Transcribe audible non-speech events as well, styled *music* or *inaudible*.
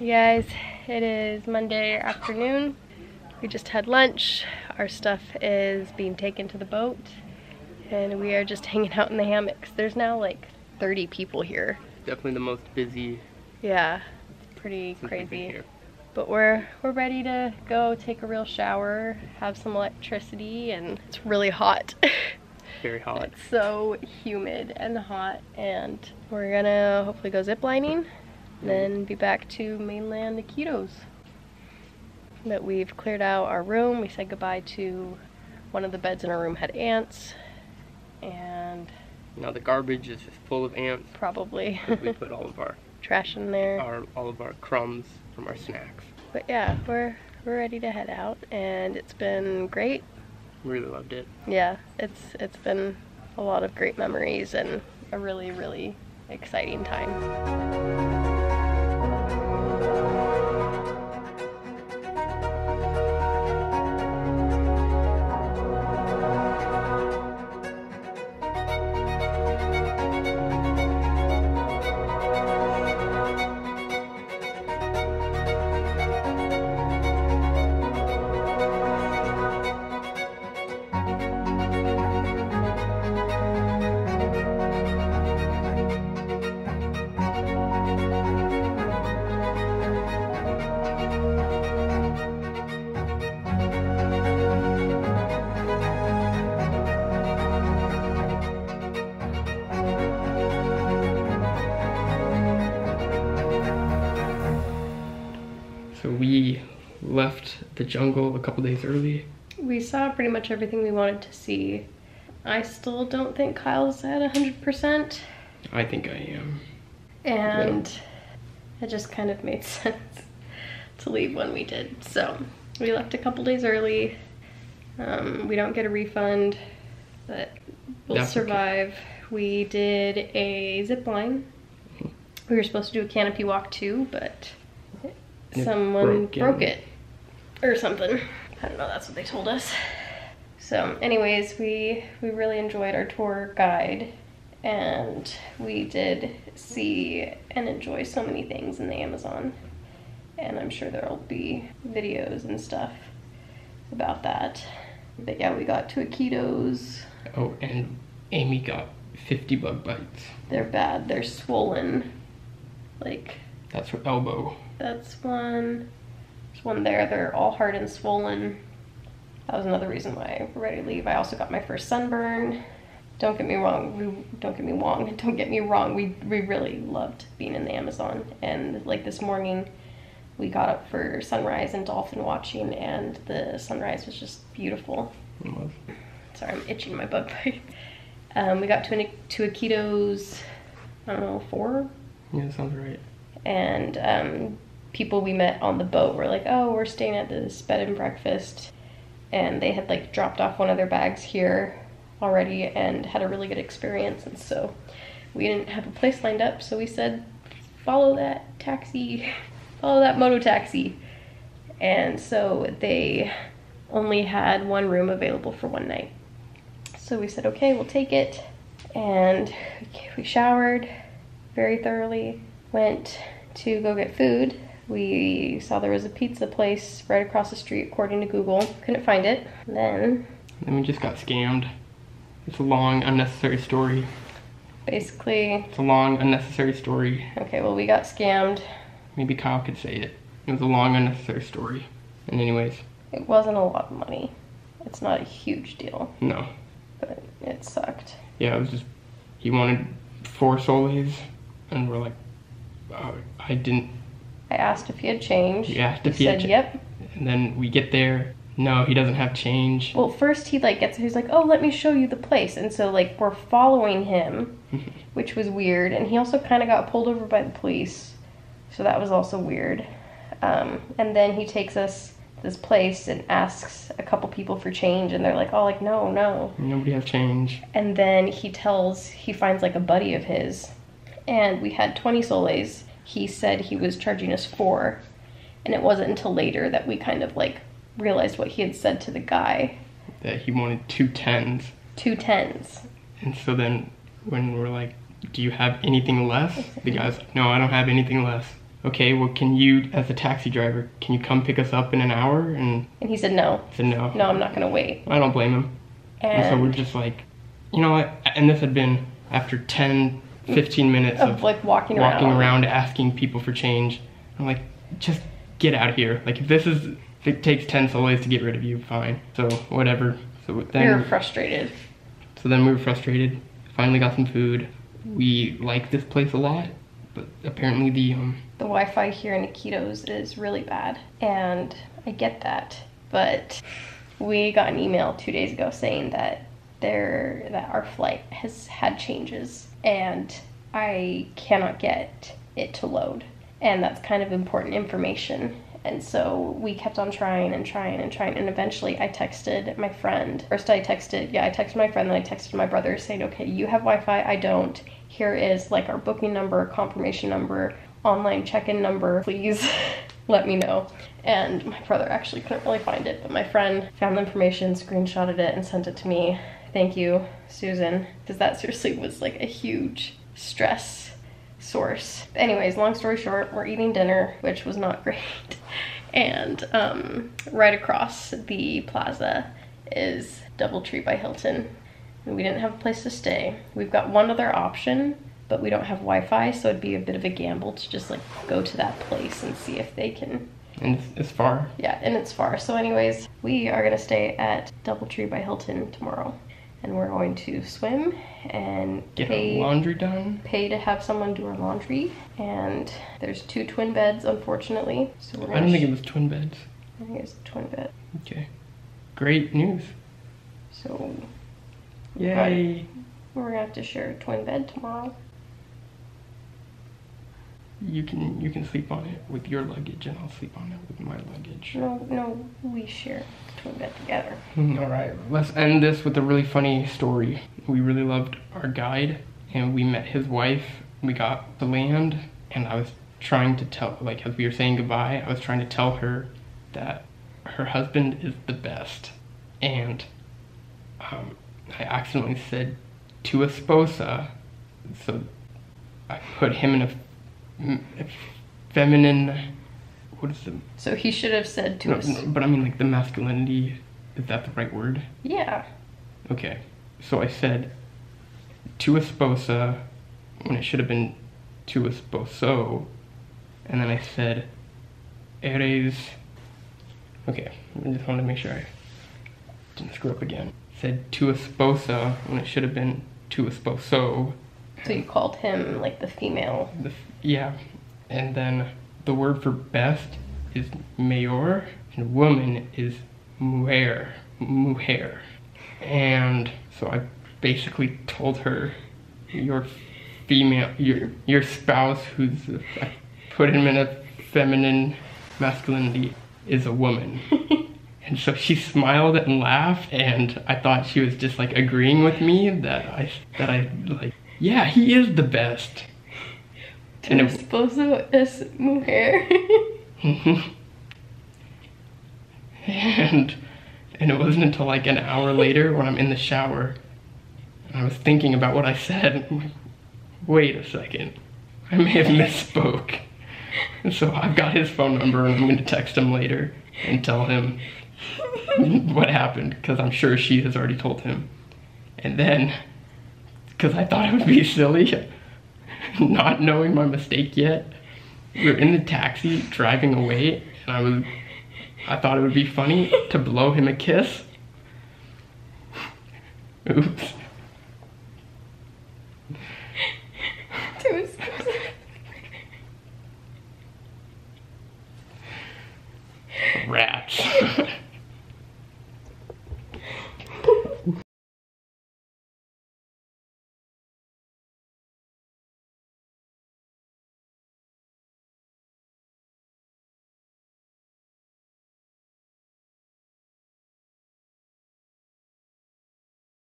You guys, it is Monday afternoon. We just had lunch. Our stuff is being taken to the boat and we are just *laughs* hanging out in the hammocks. There's now like 30 people here. Definitely the most busy. Yeah, pretty crazy. But we're we're ready to go take a real shower, have some electricity, and it's really hot. *laughs* Very hot. It's so humid and hot, and we're gonna hopefully go ziplining, Mm-hmm. then be back to mainland Iquitos. But we've cleared out our room. We said goodbye to one of the beds in our room had ants, and now the garbage is just full of ants. Probably. *laughs* we put all of our *laughs* trash in there. Our all of our crumbs from our snacks. But yeah, we're we're ready to head out, and it's been great. Really loved it. Yeah, it's it's been a lot of great memories and a really really exciting time. The jungle a couple days early. We saw pretty much everything we wanted to see. I still don't think Kyle's at 100%. I think I am. And yeah. it just kind of made *laughs* sense to leave when we did. So we left a couple days early. Um, we don't get a refund, but we'll That's survive. Okay. We did a zip line. We were supposed to do a canopy walk too, but someone broke, broke it or something. I don't know, that's what they told us. So anyways, we, we really enjoyed our tour guide and we did see and enjoy so many things in the Amazon. And I'm sure there'll be videos and stuff about that. But yeah, we got to Iquitos. Oh, and Amy got 50 bug bites. They're bad. They're swollen. Like... That's her elbow. That's one. There's one there. They're all hard and swollen. That was another reason why we're ready to leave. I also got my first sunburn. Don't get me wrong. We, don't get me wrong. *laughs* Don't get me wrong. We we really loved being in the Amazon. And like this morning, we got up for sunrise and dolphin watching, and the sunrise was just beautiful. Was. Sorry, I'm itching my bug bite. *laughs* Um, we got to to Iquitos. I don't know, four. Yeah, sounds right. And um, people we met on the boat were like, oh, we're staying at this bed and breakfast. And they had like dropped off one of their bags here already and had a really good experience. And so we didn't have a place lined up. So we said, follow that taxi, *laughs* follow that moto taxi. And so they only had one room available for one night. So we said, okay, we'll take it. And we showered very thoroughly, went to go get food we saw there was a pizza place right across the street according to Google. Couldn't find it. Then... Then we just got scammed. It's a long, unnecessary story. Basically... It's a long, unnecessary story. Okay, well we got scammed. Maybe Kyle could say it. It was a long, unnecessary story. And anyways... It wasn't a lot of money. It's not a huge deal. No. But it sucked. Yeah, it was just... He wanted four soles, and we're like... Uh, I didn't I asked if he had change. You asked if he, he said, yep. And then we get there. No, he doesn't have change. Well, first he like gets he's like, "Oh, let me show you the place." And so like we're following him, *laughs* which was weird. And he also kind of got pulled over by the police. So that was also weird. Um, and then he takes us this place and asks a couple people for change and they're like, "Oh, like no, no." Nobody have change. And then he tells he finds like a buddy of his and we had 20 soles he said he was charging us four. And it wasn't until later that we kind of like realized what he had said to the guy. That he wanted two tens. Two tens. And so then when we're like, do you have anything less? The guy's like, no, I don't have anything less. okay, well, can you, as a taxi driver, can you come pick us up in an hour? And And he said, no, I said, no. no, I'm not going to wait. I don't blame him. And, so we're just like, you know what? And this had been after 10, 15 minutes of of like walking, walking around. around asking people for change. I'm like, just get out of here. Like, if this is, if it takes 10 soles to get rid of you, fine. So, whatever. So then We were frustrated. so then we were frustrated. Finally got some food. We like this place a lot, but apparently the, um, The Wi Fi here in Iquitos is really bad. And I get that. But we got an email two days ago saying that there that our flight has had changes and I cannot get it to load. And that's kind of important information. And so we kept on trying and trying and trying. And eventually I texted my friend. First, I texted, yeah, I texted my friend, then I texted my brother saying, okay, you have Wi Fi, I don't. Here is like our booking number, confirmation number, online check in number. Please *laughs* let me know. And my brother actually couldn't really find it, but my friend found the information, screenshotted it, and sent it to me. Thank you, Susan, because that seriously was like a huge stress source. Anyways, long story short, we're eating dinner, which was not *laughs* great. And um, right across the plaza is DoubleTree by Hilton. And we didn't have a place to stay. We've got one other option, but we don't have Wi-Fi, so it'd be a bit of a gamble to just like go to that place and see if they can. and it's, it's far. Yeah, and it's far. So, anyways, we are gonna stay at DoubleTree by Hilton tomorrow, and we're going to swim and Get pay our laundry done. pay to have someone do our laundry. And there's two twin beds, unfortunately. So we're I don't think it was twin beds. I think it's twin bed. Okay. Great news. So Yay. we're gonna have to share a twin bed tomorrow. You can you can sleep on it with your luggage, and I'll sleep on it with my luggage. No, no, we share twin bed together. *laughs* All right, let's end this with a really funny story. We really loved our guide, and we met his wife. We got to land, and I was trying to tell, like, as we were saying goodbye, I was trying to tell her that her husband is the best, and um, I accidentally said to esposa, so I put him in a Mm, feminine. What is the? So he should have said to No, us, no, but I mean, like the masculinity. Is that the right word? yeah. Okay, so I said tu esposa when it should have been tu esposo, and then I said eres. Okay, I just wanted to make sure I didn't screw up again. Said tu esposa when it should have been tu esposo. So you called him like the female. The, f- yeah, and then the word for best is mayor, and woman is mujer, mujer. And so I basically told her, your female, your your spouse, who's I put him in a feminine masculinity, is a woman. *laughs* And so she smiled and laughed, and I thought she was just like agreeing with me that I that I like. Yeah, he is the best. Tu And it- esposo es mujer. and and it wasn't until like an hour later when I'm in the shower and I was thinking about what I said. Like, Wait a second, I may have misspoke. And so I've got his phone number and I'm going to text him later and tell him what happened because I'm sure she has already told him. And then, because I thought it would be *laughs* silly, *laughs* not knowing my mistake yet, we were in the taxi driving away, and I was, I thought it would be funny to blow him a kiss. *laughs* Oops.